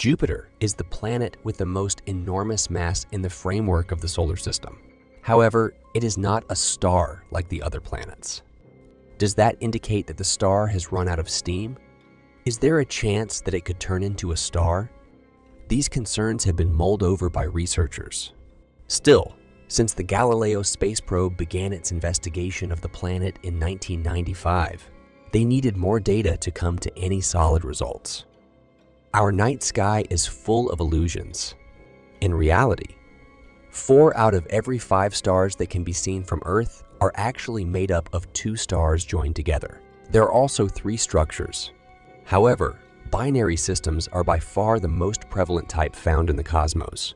Jupiter is the planet with the most enormous mass in the framework of the solar system. However, it is not a star like the other planets. Does that indicate that the star has run out of steam? Is there a chance that it could turn into a star? These concerns have been mulled over by researchers. Still, since the Galileo space probe began its investigation of the planet in 1995, they needed more data to come to any solid results. Our night sky is full of illusions. In reality, four out of every five stars that can be seen from Earth are actually made up of two stars joined together. There are also three structures. However, binary systems are by far the most prevalent type found in the cosmos.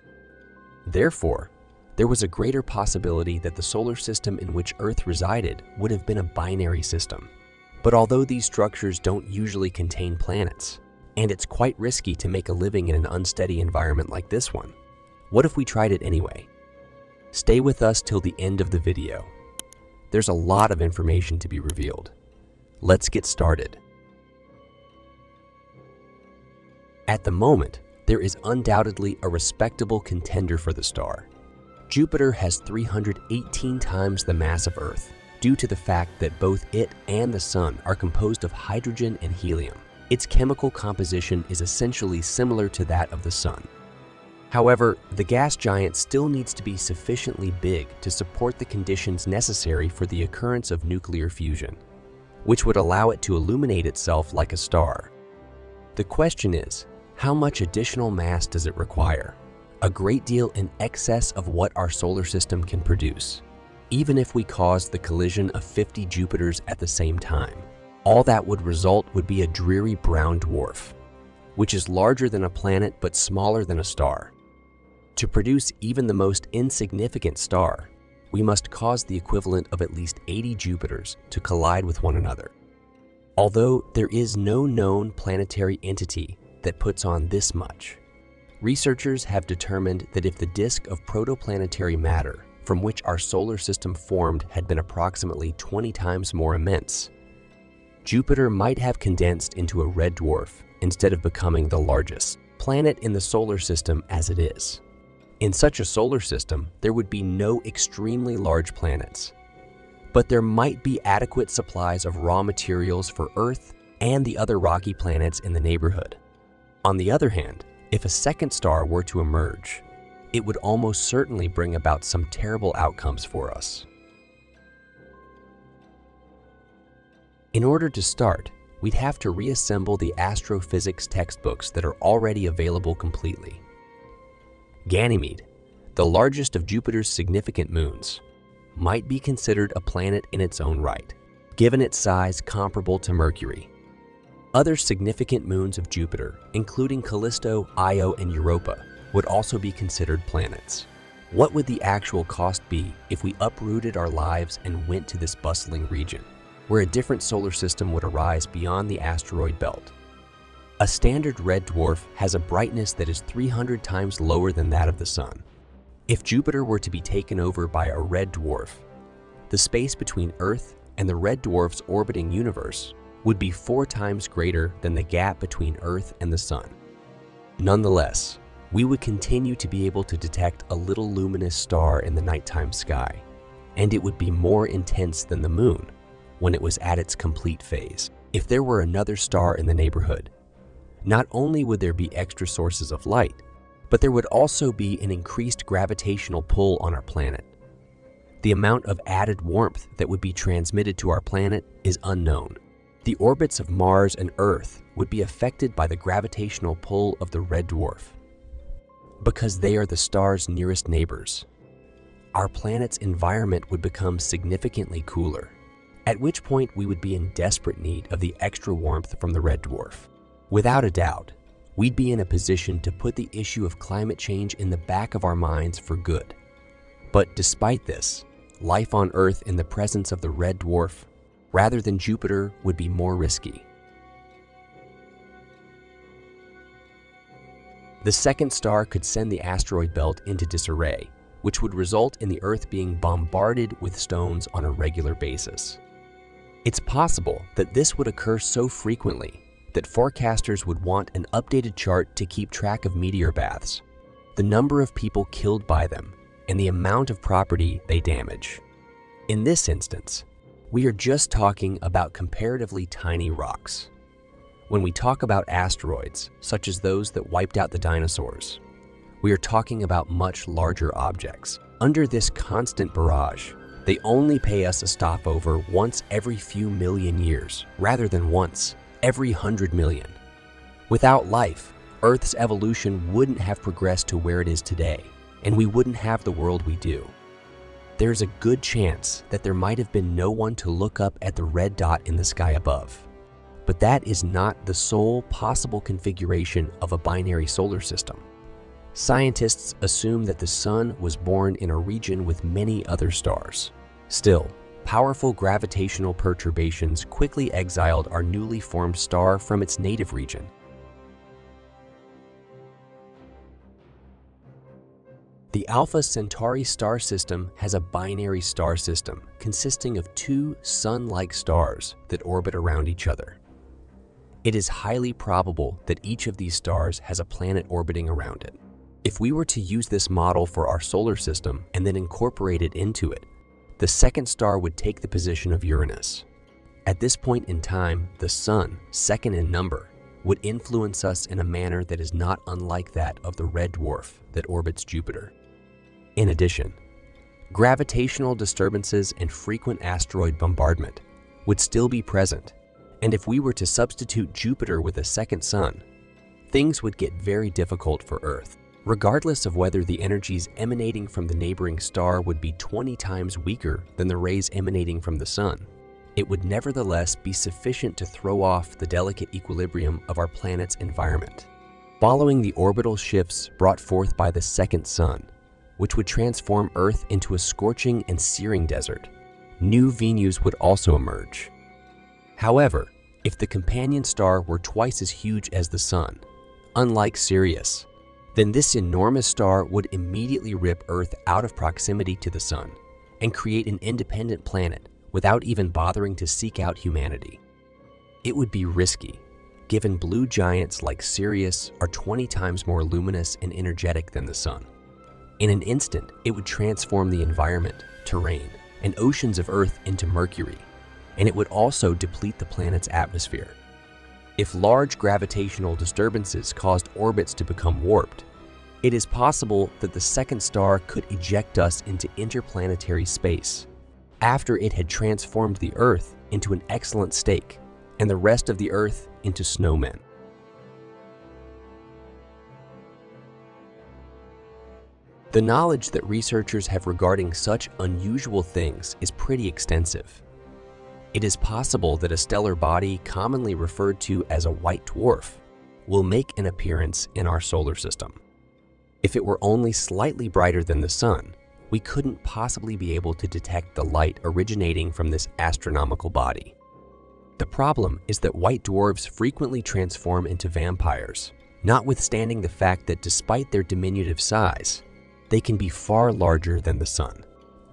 Therefore, there was a greater possibility that the solar system in which Earth resided would have been a binary system. But although these structures don't usually contain planets, and it's quite risky to make a living in an unsteady environment like this one, what if we tried it anyway? Stay with us till the end of the video. There's a lot of information to be revealed. Let's get started. At the moment, there is undoubtedly a respectable contender for the star. Jupiter has 318 times the mass of Earth due to the fact that both it and the Sun are composed of hydrogen and helium. Its chemical composition is essentially similar to that of the Sun. However, the gas giant still needs to be sufficiently big to support the conditions necessary for the occurrence of nuclear fusion, which would allow it to illuminate itself like a star. The question is, how much additional mass does it require? A great deal in excess of what our solar system can produce, even if we caused the collision of 50 Jupiters at the same time. All that would result would be a dreary brown dwarf, which is larger than a planet but smaller than a star. To produce even the most insignificant star, we must cause the equivalent of at least 80 Jupiters to collide with one another. Although there is no known planetary entity that puts on this much, researchers have determined that if the disk of protoplanetary matter from which our solar system formed had been approximately 20 times more immense, Jupiter might have condensed into a red dwarf instead of becoming the largest planet in the solar system as it is. In such a solar system, there would be no extremely large planets. But there might be adequate supplies of raw materials for Earth and the other rocky planets in the neighborhood. On the other hand, if a second star were to emerge, it would almost certainly bring about some terrible outcomes for us. In order to start, we'd have to reassemble the astrophysics textbooks that are already available completely. Ganymede, the largest of Jupiter's significant moons, might be considered a planet in its own right, given its size comparable to Mercury. Other significant moons of Jupiter, including Callisto, Io, and Europa, would also be considered planets. What would the actual cost be if we uprooted our lives and went to this bustling region, where a different solar system would arise beyond the asteroid belt? A standard red dwarf has a brightness that is 300 times lower than that of the Sun. If Jupiter were to be taken over by a red dwarf, the space between Earth and the red dwarf's orbiting universe would be four times greater than the gap between Earth and the Sun. Nonetheless, we would continue to be able to detect a little luminous star in the nighttime sky, and it would be more intense than the Moon when it was at its complete phase. If there were another star in the neighborhood, not only would there be extra sources of light, but there would also be an increased gravitational pull on our planet. The amount of added warmth that would be transmitted to our planet is unknown. The orbits of Mars and Earth would be affected by the gravitational pull of the red dwarf because they are the star's nearest neighbors. Our planet's environment would become significantly cooler, at which point we would be in desperate need of the extra warmth from the red dwarf. Without a doubt, we'd be in a position to put the issue of climate change in the back of our minds for good. But despite this, life on Earth in the presence of the red dwarf, rather than Jupiter, would be more risky. The second star could send the asteroid belt into disarray, which would result in the Earth being bombarded with stones on a regular basis. It's possible that this would occur so frequently that forecasters would want an updated chart to keep track of meteor baths, the number of people killed by them, and the amount of property they damage. In this instance, we are just talking about comparatively tiny rocks. When we talk about asteroids, such as those that wiped out the dinosaurs, we are talking about much larger objects. Under this constant barrage, they only pay us a stopover once every few million years, rather than once every hundred million. Without life, Earth's evolution wouldn't have progressed to where it is today, and we wouldn't have the world we do there's a good chance that there might have been no one to look up at the red dot in the sky above. But that is not the sole possible configuration of a binary solar system. Scientists assume that the Sun was born in a region with many other stars. Still, powerful gravitational perturbations quickly exiled our newly formed star from its native region The Alpha Centauri star system has a binary star system consisting of two Sun-like stars that orbit around each other. It is highly probable that each of these stars has a planet orbiting around it. If we were to use this model for our solar system and then incorporate it into it, the second star would take the position of Uranus. At this point in time, the Sun, second in number, would influence us in a manner that is not unlike that of the red dwarf that orbits Jupiter. In addition, gravitational disturbances and frequent asteroid bombardment would still be present, and if we were to substitute Jupiter with a second sun, things would get very difficult for Earth. Regardless of whether the energies emanating from the neighboring star would be 20 times weaker than the rays emanating from the sun, it would nevertheless be sufficient to throw off the delicate equilibrium of our planet's environment. Following the orbital shifts brought forth by the second sun, which would transform Earth into a scorching and searing desert. New Venus would also emerge. However, if the companion star were twice as huge as the Sun, unlike Sirius, then this enormous star would immediately rip Earth out of proximity to the Sun and create an independent planet without even bothering to seek out humanity. It would be risky, given blue giants like Sirius are 20 times more luminous and energetic than the Sun. In an instant, it would transform the environment, terrain, and oceans of Earth into mercury, and it would also deplete the planet's atmosphere. If large gravitational disturbances caused orbits to become warped, it is possible that the second star could eject us into interplanetary space after it had transformed the Earth into an excellent steak and the rest of the Earth into snowmen. The knowledge that researchers have regarding such unusual things is pretty extensive. It is possible that a stellar body commonly referred to as a white dwarf will make an appearance in our solar system. If it were only slightly brighter than the sun, we couldn't possibly be able to detect the light originating from this astronomical body. The problem is that white dwarfs frequently transform into vampires, notwithstanding the fact that despite their diminutive size, they can be far larger than the sun.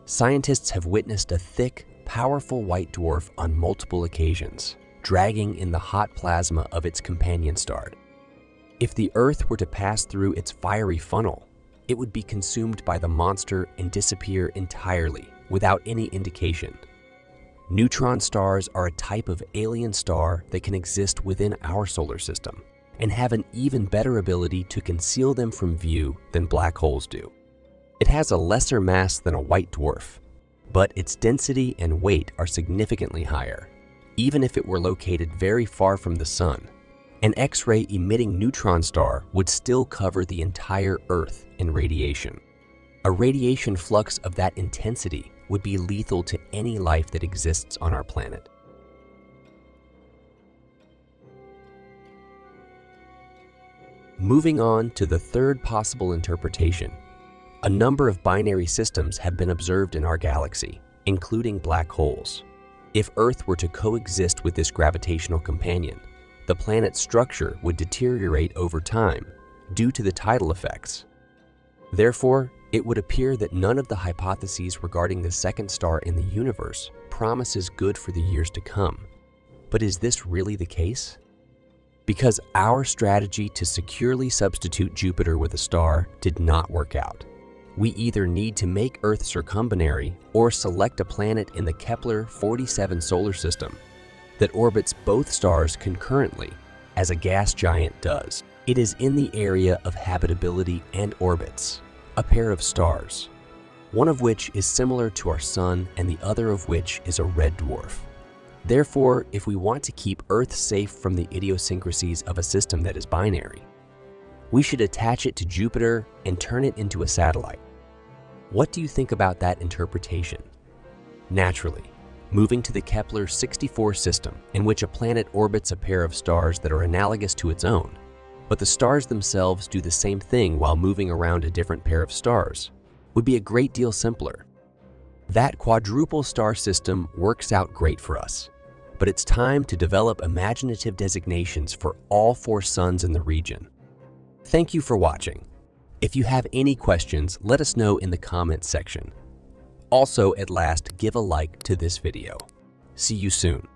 Scientists have witnessed a thick, powerful white dwarf on multiple occasions, dragging in the hot plasma of its companion star. If the Earth were to pass through its fiery funnel, it would be consumed by the monster and disappear entirely without any indication. Neutron stars are a type of alien star that can exist within our solar system and have an even better ability to conceal them from view than black holes do. It has a lesser mass than a white dwarf, but its density and weight are significantly higher, even if it were located very far from the Sun. An X-ray emitting neutron star would still cover the entire Earth in radiation. A radiation flux of that intensity would be lethal to any life that exists on our planet. Moving on to the third possible interpretation, a number of binary systems have been observed in our galaxy, including black holes. If Earth were to coexist with this gravitational companion, the planet's structure would deteriorate over time due to the tidal effects. Therefore, it would appear that none of the hypotheses regarding the second star in the universe promises good for the years to come. But is this really the case? because our strategy to securely substitute Jupiter with a star did not work out. We either need to make Earth circumbinary or select a planet in the Kepler 47 solar system that orbits both stars concurrently, as a gas giant does. It is in the area of habitability and orbits, a pair of stars, one of which is similar to our Sun and the other of which is a red dwarf. Therefore, if we want to keep Earth safe from the idiosyncrasies of a system that is binary, we should attach it to Jupiter and turn it into a satellite. What do you think about that interpretation? Naturally, moving to the Kepler 64 system, in which a planet orbits a pair of stars that are analogous to its own, but the stars themselves do the same thing while moving around a different pair of stars, would be a great deal simpler. That quadruple star system works out great for us, but it's time to develop imaginative designations for all four suns in the region. Thank you for watching. If you have any questions, let us know in the comments section. Also, at last, give a like to this video. See you soon.